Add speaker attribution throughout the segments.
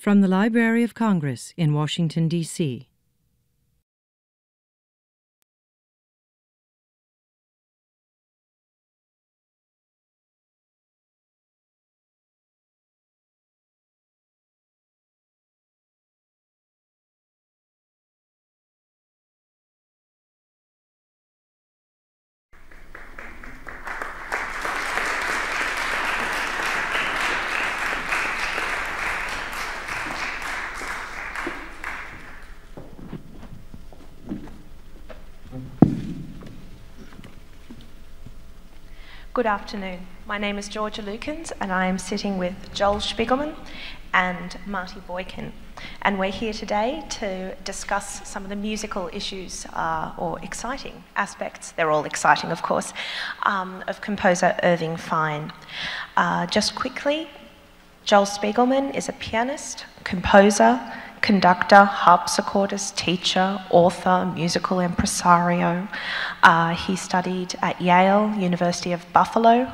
Speaker 1: From the Library of Congress in Washington, D.C.
Speaker 2: Good afternoon. My name is Georgia Luikens, and I am sitting with Joel Spiegelman and Marty Boykan. And we're here today to discuss some of the musical issues uh, or exciting aspects, they're all exciting, of course, um, of composer Irving Fine. Uh, just quickly, Joel Spiegelman is a pianist, composer, conductor, harpsichordist, teacher, author, musical impresario. Uh, he studied at Yale, University of Buffalo,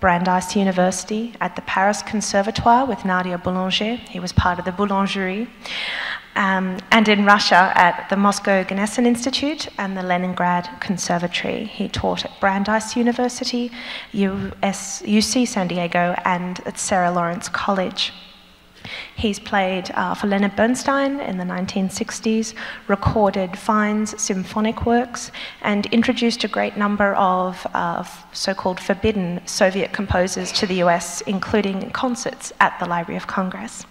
Speaker 2: Brandeis University, at the Paris Conservatoire with Nadia Boulanger. He was part of the Boulangerie. Um, and in Russia at the Moscow Gnessin Institute and the Leningrad Conservatory. He taught at Brandeis University, US, UC San Diego, and at Sarah Lawrence College. He's played uh, for Leonard Bernstein in the 1960s, recorded Fine's symphonic works, and introduced a great number of uh, so called forbidden Soviet composers to the US, including concerts at the Library of Congress.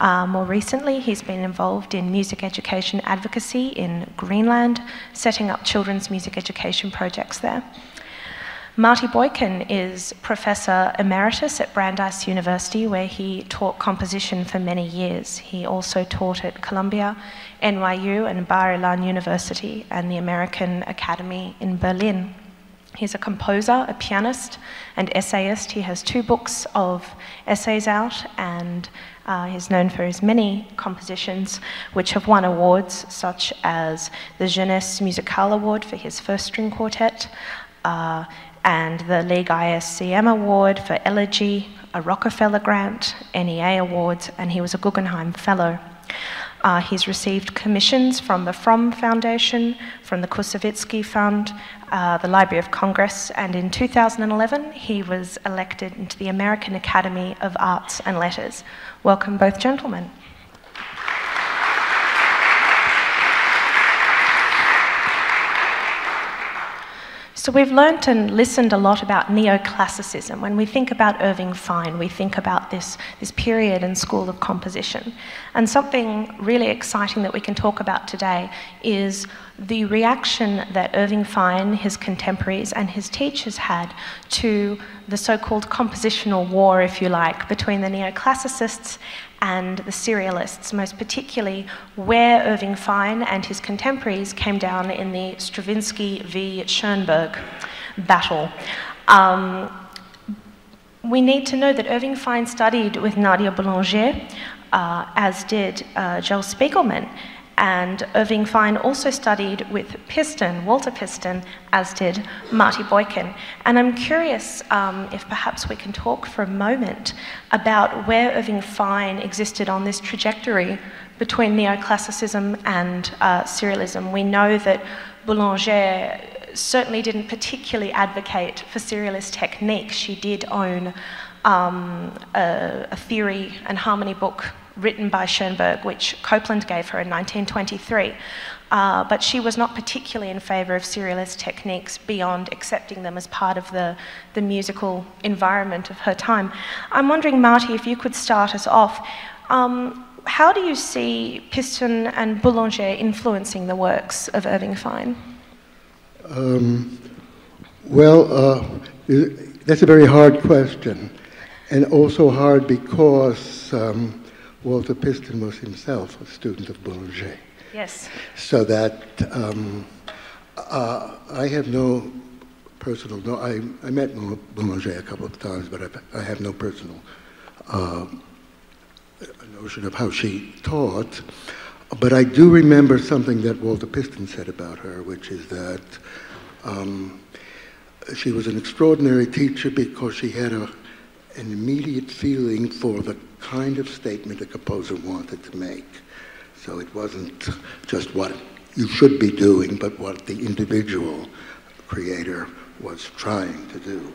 Speaker 2: Uh, more recently, he's been involved in music education advocacy in Greenland, setting up children's music education projects there. Marty Boykan is Professor Emeritus at Brandeis University, where he taught composition for many years. He also taught at Columbia, NYU, and Bar-Ilan University, and the American Academy in Berlin. He's a composer, a pianist, and essayist. He has two books of essays out, and uh, he's known for his many compositions, which have won awards, such as the Jeunesse Musicale Award for his first string quartet, uh, and the League ISCM Award for Elegy, a Rockefeller Grant, NEA Awards, and he was a Guggenheim Fellow. Uh, he's received commissions from the Fromm Foundation, from the Koussevitzky Fund, uh, the Library of Congress, and in 2011 he was elected into the American Academy of Arts and Letters. Welcome, both gentlemen. So we've learnt and listened a lot about neoclassicism. When we think about Irving Fine, we think about this, this period and school of composition. And something really exciting that we can talk about today is the reaction that Irving Fine, his contemporaries, and his teachers had to the so-called compositional war, if you like, between the neoclassicists and the serialists, most particularly where Irving Fine and his contemporaries came down in the Stravinsky v. Schoenberg battle. Um, we need to know that Irving Fine studied with Nadia Boulanger, uh, as did uh, Joel Spiegelman, and Irving Fine also studied with Piston, Walter Piston, as did Marty Boykan. And I'm curious um, if perhaps we can talk for a moment about where Irving Fine existed on this trajectory between neoclassicism and uh, serialism. We know that Boulanger certainly didn't particularly advocate for serialist technique. She did own um, a, a theory and harmony book written by Schoenberg, which Copland gave her in 1923. Uh, but she was not particularly in favour of serialist techniques beyond accepting them as part of the, the musical environment of her time. I'm wondering, Marty, if you could start us off. Um, how do you see Piston and Boulanger influencing the works of Irving Fine?
Speaker 3: Um, well, uh, that's a very hard question, and also hard because um, Walter Piston was himself a student of Boulanger.
Speaker 2: Yes.
Speaker 3: So that um, uh, I have no personal, no, I, I met Boulanger a couple of times, but I, I have no personal uh, notion of how she taught. But I do remember something that Walter Piston said about her, which is that um, she was an extraordinary teacher because she had a, an immediate feeling for the kind of statement the composer wanted to make. So it wasn't just what you should be doing, but what the individual creator was trying to do.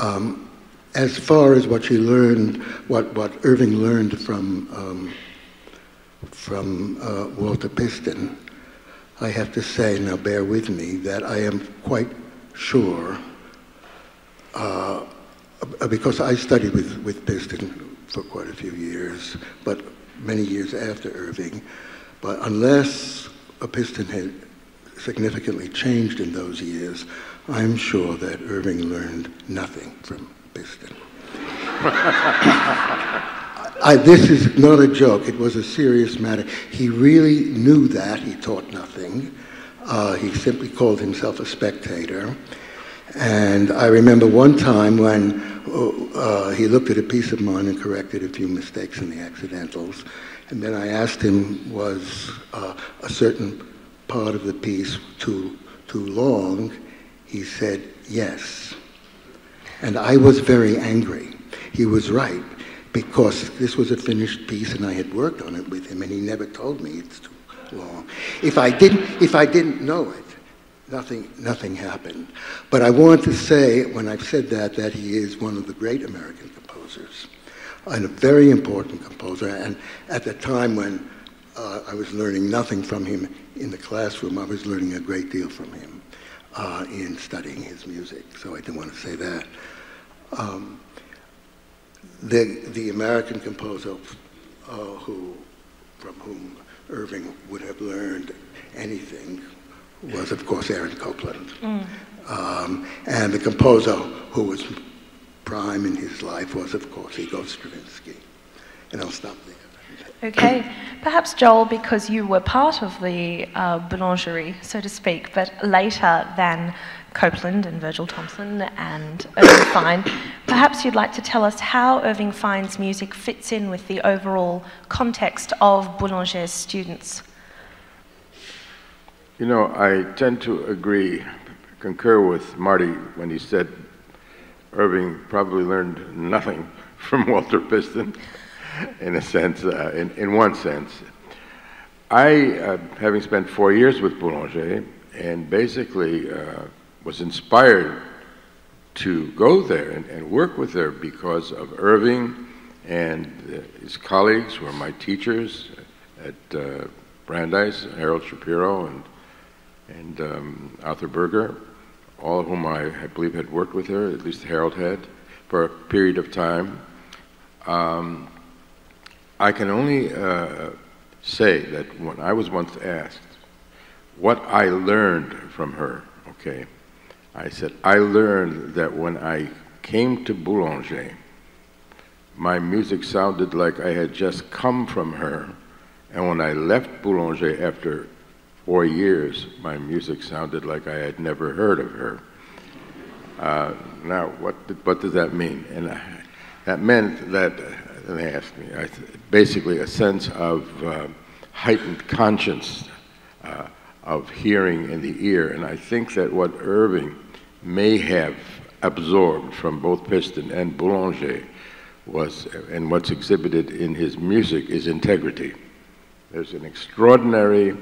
Speaker 3: Um, as far as what she learned, what, what Irving learned from, um, from uh, Walter Piston, I have to say, now bear with me, that I am quite sure, uh, because I studied with, with Piston for quite a few years, but many years after Irving, but unless a Piston had significantly changed in those years, I'm sure that Irving learned nothing from Piston. I, this is not a joke. It was a serious matter. He really knew that. He taught nothing. Uh, he simply called himself a spectator. And I remember one time when uh, uh, he looked at a piece of mine and corrected a few mistakes in the accidentals. And then I asked him, was uh, a certain part of the piece too, too long? He said, yes. And I was very angry. He was right, because this was a finished piece and I had worked on it with him, and he never told me it's too long. If I didn't, if I didn't know it, nothing, nothing happened. But I want to say, when I've said that, that he is one of the great American composers, and a very important composer. And at the time when uh, I was learning nothing from him in the classroom, I was learning a great deal from him uh, in studying his music. So I didn't want to say that. Um, the, the American composer uh, who, from whom Irving would have learned anything was, of course, Aaron Copland. Mm. Um, and the composer who was prime in his life was, of course, Igor Stravinsky. And I'll stop there.
Speaker 2: Okay, perhaps Joel, because you were part of the uh, boulangerie, so to speak, but later than Copland and Virgil Thomson and Irving Fine, perhaps you'd like to tell us how Irving Fine's music fits in with the overall context of Boulanger's students.
Speaker 4: You know, I tend to agree, concur with Marty when he said Irving probably learned nothing from Walter Piston in a sense, uh, in, in one sense. I, uh, having spent four years with Boulanger, and basically uh, was inspired to go there and, and, work with her because of Irving and uh, his colleagues who are my teachers at uh, Brandeis, Harold Shapiro and, and um, Arthur Berger, all of whom I, I, believe had worked with her, at least Harold had, for a period of time. Um, I can only uh, say that when I was once asked what I learned from her, okay, I said, I learned that when I came to Boulanger, my music sounded like I had just come from her. And when I left Boulanger after four years, my music sounded like I had never heard of her. Uh, now, what, what does that mean? And I, that meant that and they asked me. I, basically, a sense of uh, heightened conscience uh, of hearing in the ear. And I think that what Irving may have absorbed from both Piston and Boulanger was, and what's exhibited in his music, is integrity. There's an extraordinary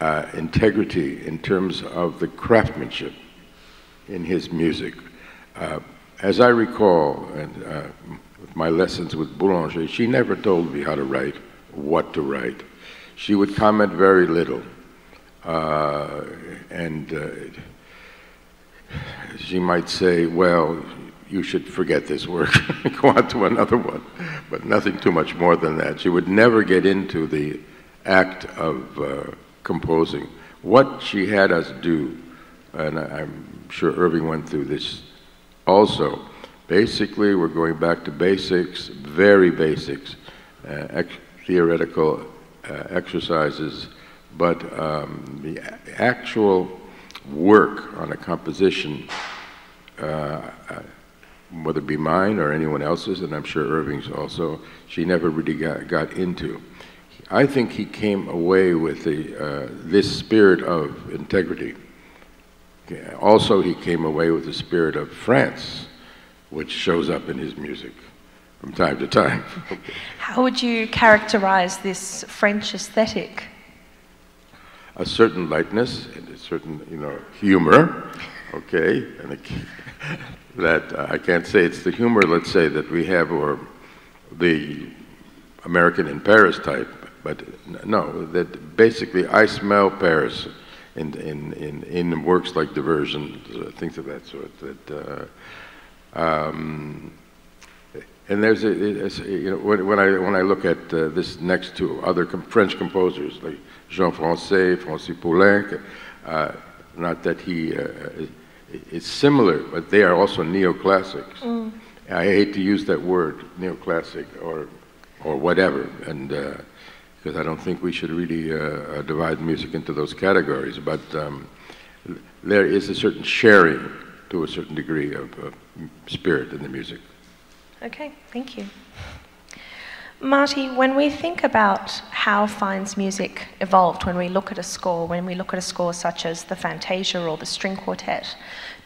Speaker 4: uh, integrity in terms of the craftsmanship in his music. Uh, as I recall, and uh, my lessons with Boulanger, she never told me how to write, what to write. She would comment very little. Uh, and uh, she might say, well, you should forget this work, go on to another one, but nothing too much more than that. She would never get into the act of uh, composing. What she had us do, and I'm sure Irving went through this also, Basically, we're going back to basics, very basics, uh, theoretical uh, exercises, but um, the actual work on a composition, uh, uh, whether it be mine or anyone else's, and I'm sure Irving's also, she never really got, got into. I think he came away with the, uh, this spirit of integrity. Also, he came away with the spirit of France which shows up in his music from time to time.
Speaker 2: How would you characterize this French aesthetic?
Speaker 4: a certain lightness and a certain, you know, humor, okay, and a, that uh, I can't say it's the humor, let's say, that we have, or the American in Paris type, but no, that basically I smell Paris in, in, in, in works like Diversion, uh, things of that sort. That, uh, um, and there's a, a, you know, when, when, I, when I look at uh, this next to other com French composers, like Jean Françaix, Francis Poulenc. Uh, not that he uh, is similar, but they are also neoclassics. Mm. I hate to use that word, neoclassic or or whatever, and because I don't think we should really uh, uh, divide music into those categories. But um, there is a certain sharing to a certain degree of, of spirit in the music.
Speaker 2: Okay, thank you. Marty, when we think about how Fine's music evolved, when we look at a score, when we look at a score such as the Fantasia or the String Quartet,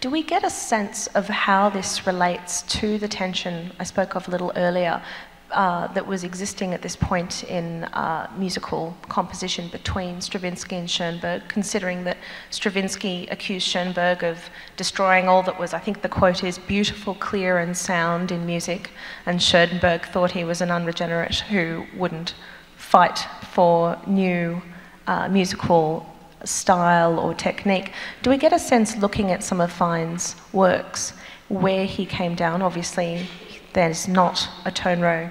Speaker 2: do we get a sense of how this relates to the tension I spoke of a little earlier uh, that was existing at this point in uh, musical composition between Stravinsky and Schoenberg, considering that Stravinsky accused Schoenberg of destroying all that was, I think the quote is, beautiful, clear, and sound in music, and Schoenberg thought he was an unregenerate who wouldn't fight for new uh, musical style or technique. Do we get a sense looking at some of Fine's works where he came down? Obviously, there's not a tone row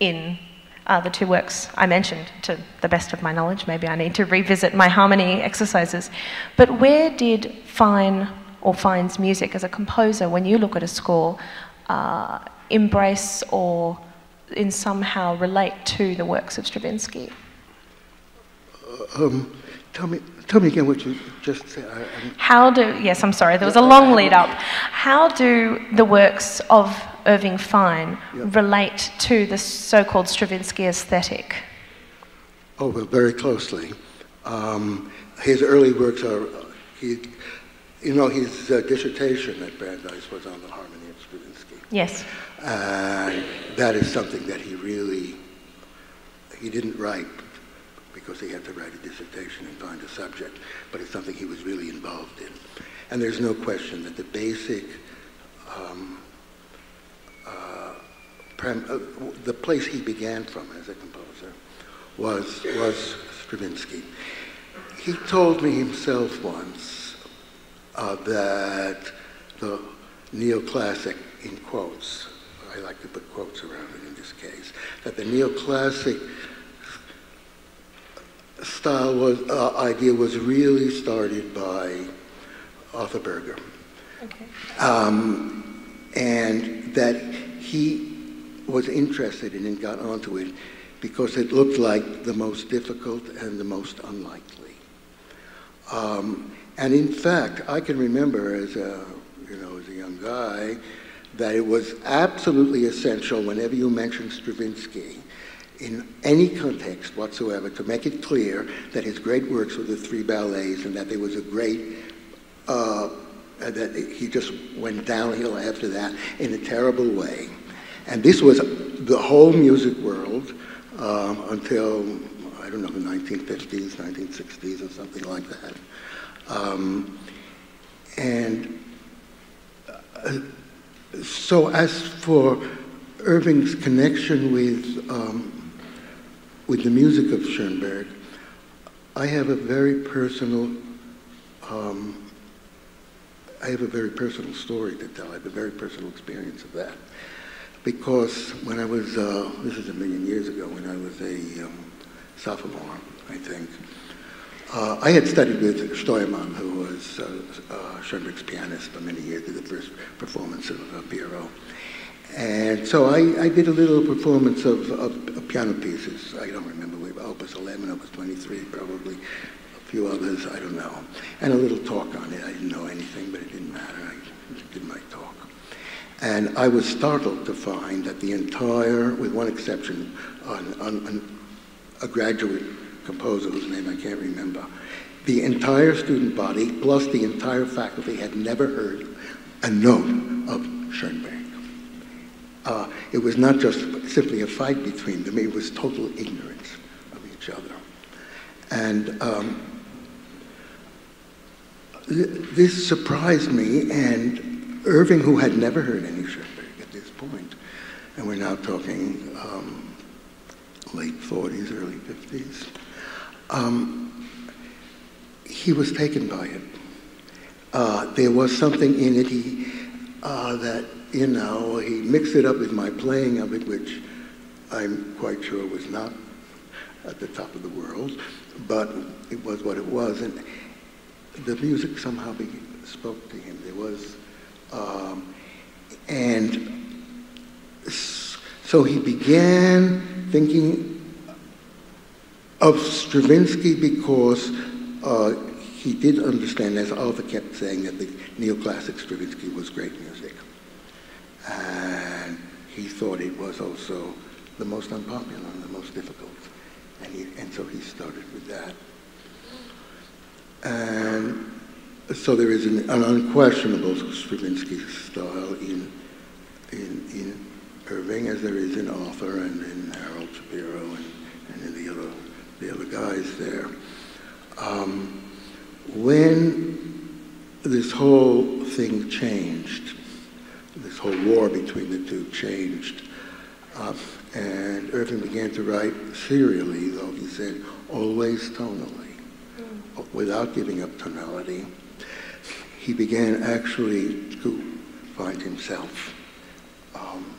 Speaker 2: in uh, the two works I mentioned, to the best of my knowledge. Maybe I need to revisit my harmony exercises. But where did Fine or Fine's music as a composer, when you look at a score, uh, embrace or in somehow relate to the works of Stravinsky?
Speaker 3: Uh, um, tell me, tell me again what you just said. I,
Speaker 2: How do? Yes, I'm sorry. There was a long lead up. How do the works of Irving Fine yep. relate to the so-called Stravinsky aesthetic?
Speaker 3: Oh, well, very closely. Um, his early works are, he, you know, his uh, dissertation at Brandeis was on the harmony of Stravinsky.
Speaker 2: Yes.
Speaker 3: And that is something that he really, he didn't write because he had to write a dissertation and find a subject, but it's something he was really involved in. And there's no question that the basic um, uh, the place he began from as a composer was, was Stravinsky. He told me himself once uh, that the neoclassic, in quotes, I like to put quotes around it in this case, that the neoclassic style was, uh, idea was really started by Arthur Berger. Okay. Um, and that he was interested in and got onto it because it looked like the most difficult and the most unlikely. Um, and in fact, I can remember as a, you know, as a young guy that it was absolutely essential whenever you mentioned Stravinsky in any context whatsoever to make it clear that his great works were the three ballets and that there was a great uh, that he just went downhill after that in a terrible way. And this was the whole music world um, until, I don't know, the 1950s, 1960s, or something like that. Um, and uh, so as for Irving's connection with, um, with the music of Schoenberg, I have a very personal, um, I have a very personal story to tell. I have a very personal experience of that because when I was, uh, this is a million years ago, when I was a um, sophomore, I think, uh, I had studied with Steuermann, who was uh, uh, Schoenberg's pianist for many years, did the first performance of uh, Pierrot. And so I, I, did a little performance of, of, of, piano pieces. I don't remember, Opus 11, Opus 23, probably a few others, I don't know. And a little talk on it. I didn't know anything, but it didn't matter. I did my talk. And I was startled to find that the entire, with one exception, on, on, on a graduate composer whose name I can't remember, the entire student body plus the entire faculty had never heard a note of Schoenberg. Uh, it was not just simply a fight between them, it was total ignorance of each other. And um, th this surprised me, and Irving, who had never heard any Schoenberg at this point, and we're now talking um, late 40s, early 50s, um, he was taken by it. Uh, there was something in it he, uh, that you know, he mixed it up with my playing of it, which I'm quite sure was not at the top of the world, but it was what it was. And the music somehow spoke to him. There was, um, and so he began thinking of Stravinsky because uh, he did understand, as Arthur kept saying, that the neoclassic Stravinsky was great music. And he thought it was also the most unpopular and the most difficult. And, he, and so he started with that. And so there is an, an unquestionable Stravinsky style in, in, in Irving, as there is in Arthur and in Harold Shapiro and, and in the other, the other guys there. Um, when this whole thing changed, this whole war between the two changed. Uh, and Irving began to write serially, though he said always tonally, mm. without giving up tonality. He began actually to find himself. Um,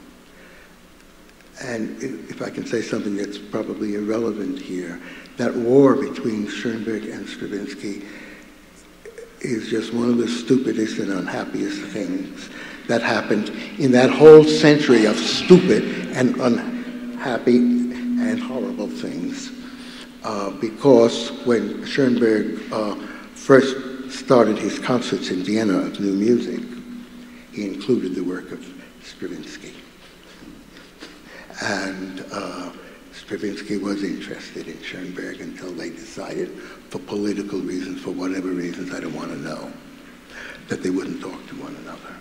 Speaker 3: and if I can say something that's probably irrelevant here, that war between Schoenberg and Stravinsky is just one of the stupidest and unhappiest things that happened in that whole century of stupid and unhappy and horrible things. Uh, because when Schoenberg uh, first started his concerts in Vienna of new music, he included the work of Stravinsky. And uh, Stravinsky was interested in Schoenberg until they decided, for political reasons, for whatever reasons, I don't want to know, that they wouldn't talk to one another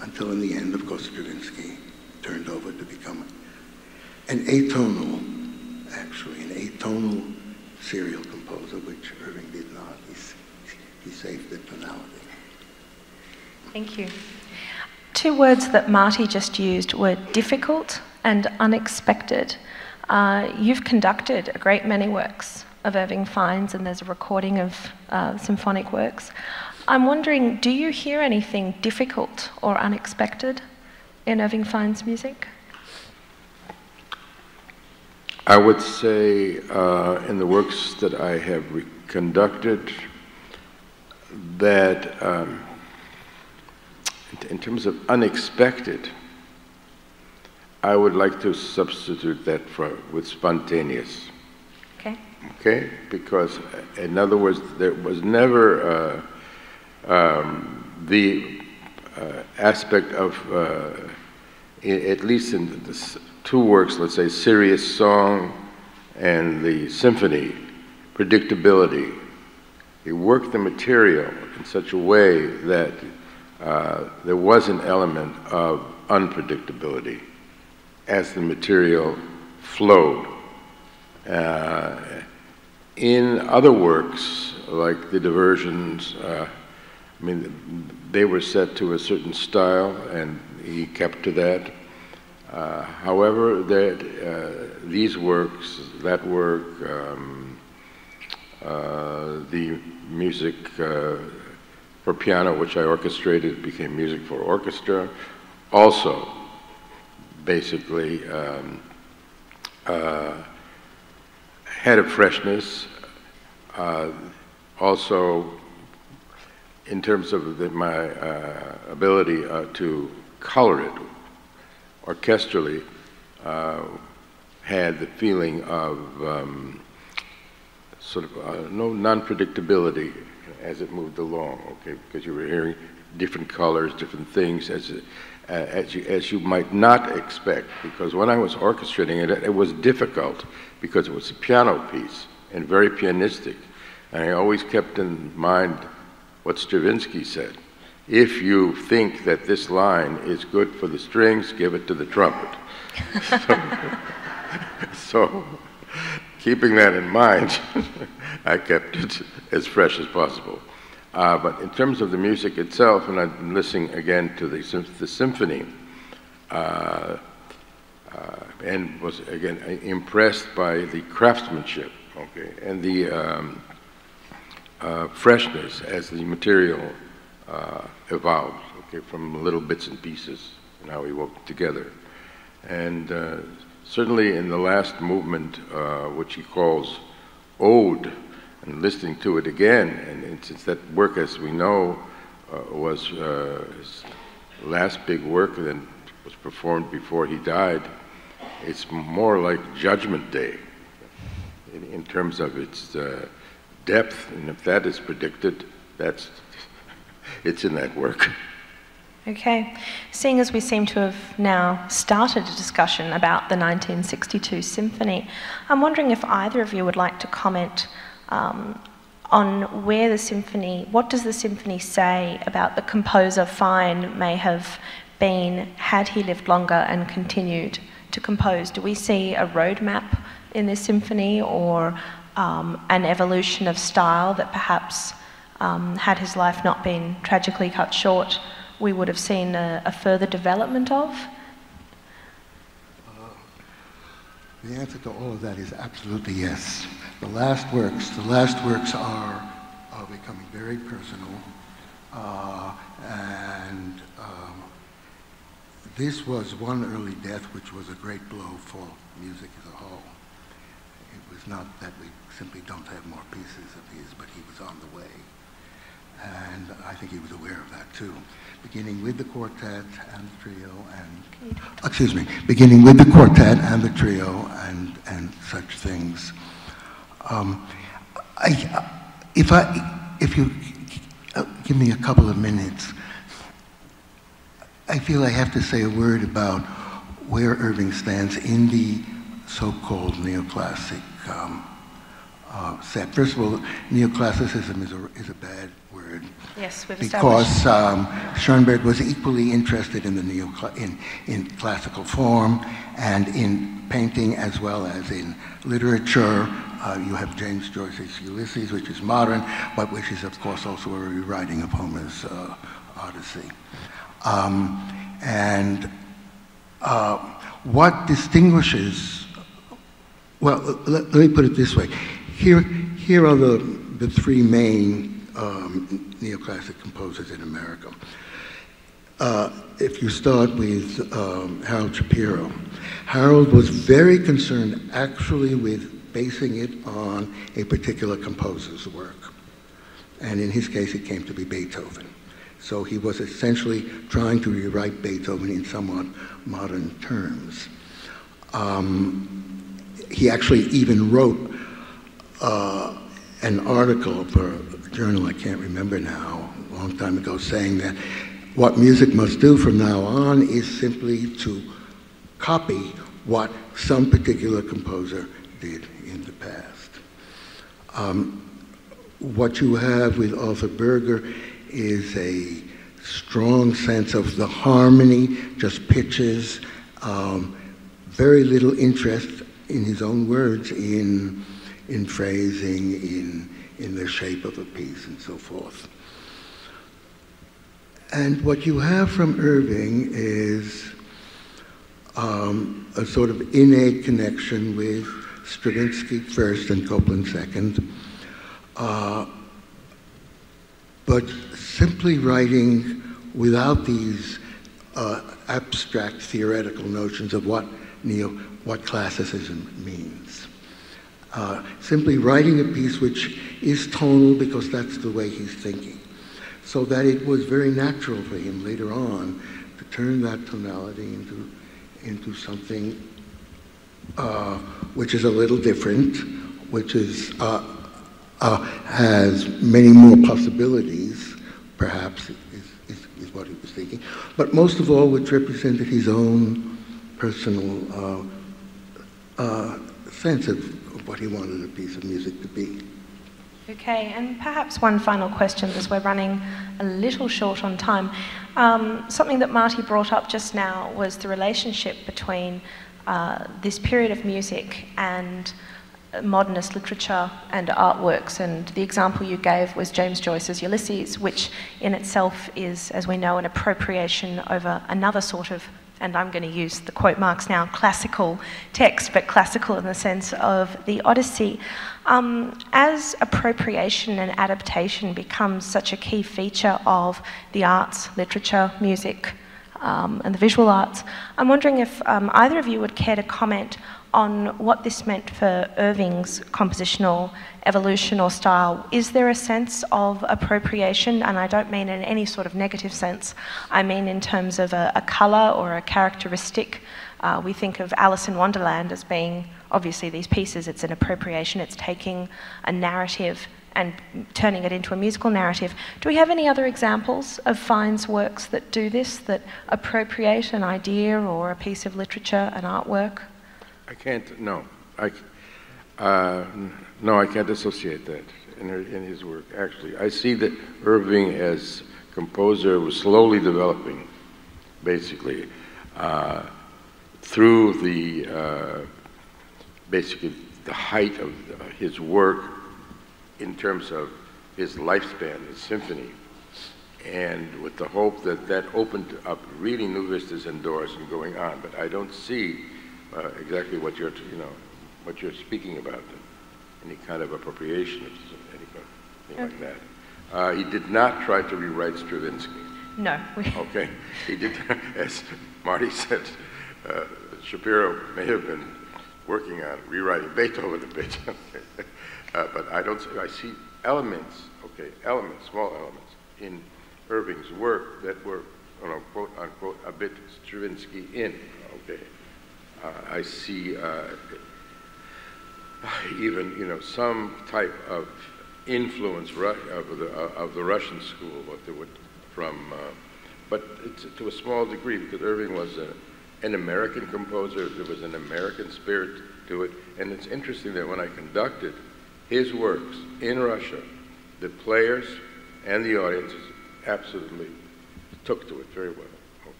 Speaker 3: until in the end, of course, Stravinsky turned over to become an atonal, actually, an atonal serial composer, which Irving did not. He's, he saved the tonality.
Speaker 2: Thank you. Two words that Marty just used were difficult and unexpected. Uh, you've conducted a great many works of Irving Fine's, and there's a recording of uh, symphonic works. I'm wondering, do you hear anything difficult or unexpected in Irving Fine's music?
Speaker 4: I would say uh, in the works that I have conducted that um, in terms of unexpected, I would like to substitute that for, with spontaneous.
Speaker 2: Okay.
Speaker 4: Okay? Because, in other words, there was never. Uh, um, the uh, aspect of, uh, at least in the two works, let's say, serious song and the symphony, predictability. He worked the material in such a way that uh, there was an element of unpredictability as the material flowed. Uh, in other works, like the diversions, uh, I mean, they were set to a certain style, and he kept to that. Uh, however, that uh, these works, that work, um, uh, the music uh, for piano, which I orchestrated, became music for orchestra, also basically um, uh, had a freshness. Uh, also in terms of the, my uh, ability uh, to color it orchestrally, uh, had the feeling of um, sort of uh, no non-predictability as it moved along, okay, because you were hearing different colors, different things as, uh, as, you, as you might not expect, because when I was orchestrating it, it was difficult because it was a piano piece and very pianistic. And I always kept in mind what Stravinsky said. if you think that this line is good for the strings, give it to the trumpet. so, so, keeping that in mind, I kept it as fresh as possible. Uh, but in terms of the music itself, and been listening again to the, the symphony, uh, uh, and was again impressed by the craftsmanship, okay, and the um, uh, freshness as the material uh, evolved, okay, from little bits and pieces, and how we wove together. And uh, certainly in the last movement, uh, which he calls Ode, and listening to it again, and, since that work, as we know, uh, was uh, his last big work that was performed before he died, it's more like Judgment Day in, in terms of its uh, depth, and if that is predicted, that's it's in that work.
Speaker 2: Okay. Seeing as we seem to have now started a discussion about the 1962 symphony, I'm wondering if either of you would like to comment um, on where the symphony, what does the symphony say about the composer Fine may have been had he lived longer and continued to compose? Do we see a roadmap in this symphony or um, an evolution of style that perhaps, um, had his life not been tragically cut short, we would have seen a, a further development of?
Speaker 3: Uh, the answer to all of that is absolutely yes. The last works, the last works are, are becoming very personal, uh, and um, this was one early death, which was a great blow for music as a whole. It was not that we simply don't have more pieces of his, but he was on the way. And I think he was aware of that too. Beginning with the quartet and the trio and, excuse me, beginning with the quartet and the trio and, and such things. Um, I, if I, if you uh, give me a couple of minutes, I feel I have to say a word about where Irving stands in the so-called neoclassic um, uh, set. First of all, neoclassicism is a, is a bad word.
Speaker 2: Yes, we've
Speaker 3: Because um, Schoenberg was equally interested in the neo in, in classical form and in painting as well as in literature. Uh, you have James Joyce's Ulysses, which is modern, but which is of course also a rewriting of Homer's uh, Odyssey. Um, and uh, what distinguishes, well, let, let me put it this way. Here, here are the, the three main um, neoclassic composers in America. Uh, if you start with um, Harold Shapiro, Harold was very concerned actually with basing it on a particular composer's work. And in his case, it came to be Beethoven. So he was essentially trying to rewrite Beethoven in somewhat modern terms. Um, he actually even wrote uh, an article for a journal I can't remember now, a long time ago, saying that what music must do from now on is simply to copy what some particular composer did in the past. Um, what you have with Arthur Berger is a strong sense of the harmony, just pitches, um, very little interest in his own words in in phrasing, in, in the shape of a piece, and so forth. And what you have from Irving is um, a sort of innate connection with Stravinsky first and Copland second, uh, but simply writing without these uh, abstract theoretical notions of what neo, what classicism means. Uh, simply writing a piece which is tonal because that's the way he's thinking. So that it was very natural for him later on to turn that tonality into, into something uh, which is a little different, which is, uh, uh has many more possibilities, perhaps, is, is, is, what he was thinking. But most of all, which represented his own personal uh, sense of what he wanted a piece of music to be.
Speaker 2: Okay, and perhaps one final question as we're running a little short on time. Um, something that Marty brought up just now was the relationship between uh, this period of music and modernist literature and artworks. And the example you gave was James Joyce's Ulysses, which in itself is, as we know, an appropriation over another sort of and I'm going to use the quote marks now, classical text, but classical in the sense of the Odyssey. Um, as appropriation and adaptation becomes such a key feature of the arts, literature, music, um, and the visual arts, I'm wondering if um, either of you would care to comment on what this meant for Irving's compositional evolution or style. Is there a sense of appropriation? And I don't mean in any sort of negative sense, I mean in terms of a, a colour or a characteristic. Uh, we think of Alice in Wonderland as being obviously these pieces, it's an appropriation, it's taking a narrative and turning it into a musical narrative. Do we have any other examples of Fine's works that do this, that appropriate an idea or a piece of literature, an artwork?
Speaker 4: I can't, no. I, uh, no, I can't associate that in, her, in his work, actually. I see that Irving as composer was slowly developing, basically, uh, through the, uh, basically, the height of his work in terms of his lifespan, his symphony, and with the hope that that opened up really new vistas and doors and going on. But I don't see uh, exactly what you're, you know, what you're speaking about, any kind of appropriation of anything like that. Uh, he did not try to rewrite Stravinsky.
Speaker 2: No.
Speaker 4: okay. He did, as Marty said, uh, Shapiro may have been working on rewriting Beethoven a bit. uh, but I don't, I see elements, okay, elements, small elements in Irving's work that were, you know, quote unquote, a bit Stravinsky in, okay. I see uh, even you know some type of influence of the of the Russian school, what they would from, uh, but it's to a small degree because Irving was a, an American composer. There was an American spirit to it, and it's interesting that when I conducted his works in Russia, the players and the audiences absolutely took to it very well.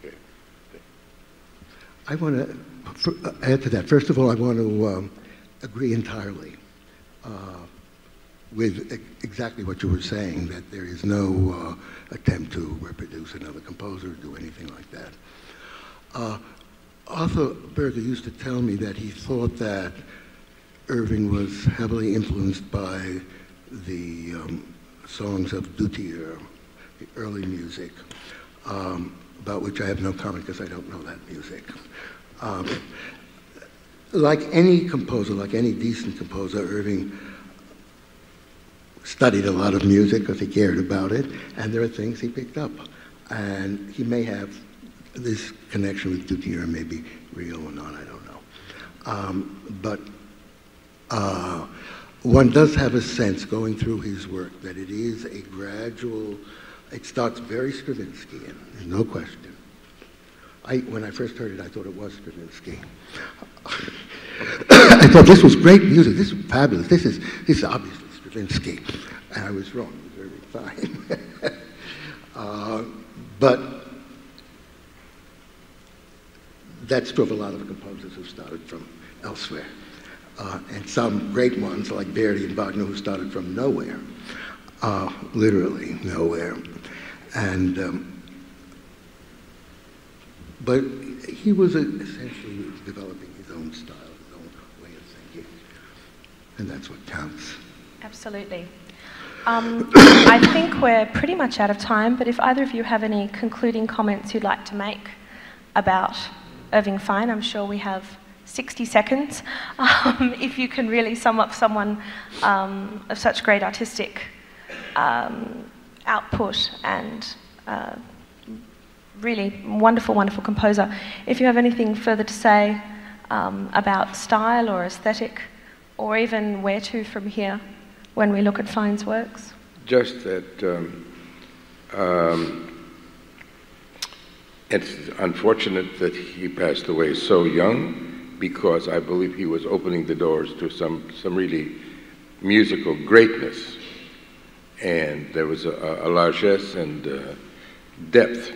Speaker 4: Okay.
Speaker 3: I want to add to that. First of all, I want to um, agree entirely uh, with exactly what you were saying, that there is no uh, attempt to reproduce another composer or do anything like that. Uh, Arthur Berger used to tell me that he thought that Irving was heavily influenced by the um, songs of Duthier, the early music, um, about which I have no comment because I don't know that music. Um, like any composer, like any decent composer, Irving studied a lot of music because he cared about it, and there are things he picked up. And he may have this connection with Duthier may be real or not, I don't know. Um, but uh, one does have a sense going through his work that it is a gradual, it starts very Stravinsky, there's no question. I, when I first heard it, I thought it was Stravinsky. I thought this was great music. This is fabulous. This is, this is obviously Stravinsky. And I was wrong. It was very fine. uh, but that's true of a lot of composers who started from elsewhere. Uh, and some great ones like Verdi and Wagner who started from nowhere, uh, literally nowhere. And um, but he was essentially developing his own style, his own way of thinking. And that's what counts.
Speaker 2: Absolutely. Um, I think we're pretty much out of time, but if either of you have any concluding comments you'd like to make about Irving Fine, I'm sure we have 60 seconds. Um, if you can really sum up someone um, of such great artistic um, output and uh, really wonderful, wonderful composer. If you have anything further to say um, about style or aesthetic, or even where to from here when we look at Fine's works?
Speaker 4: Just that um, um, it's unfortunate that he passed away so young because I believe he was opening the doors to some, some really musical greatness and there was a, a largesse and uh, depth,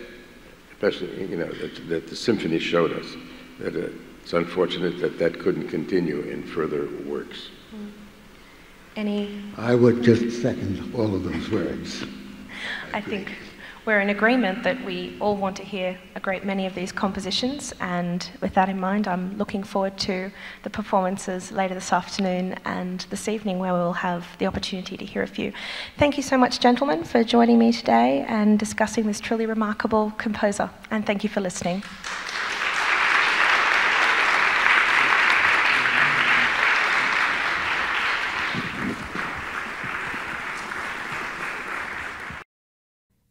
Speaker 4: especially you know that, that, the symphony showed us. That uh, it's unfortunate that that couldn't continue in further works.
Speaker 2: Any?
Speaker 3: I would just second all of those words.
Speaker 2: I think we're in agreement that we all want to hear a great many of these compositions, and with that in mind, I'm looking forward to the performances later this afternoon and this evening, where we'll have the opportunity to hear a few. Thank you so much, gentlemen, for joining me today and discussing this truly remarkable composer, and thank you for listening.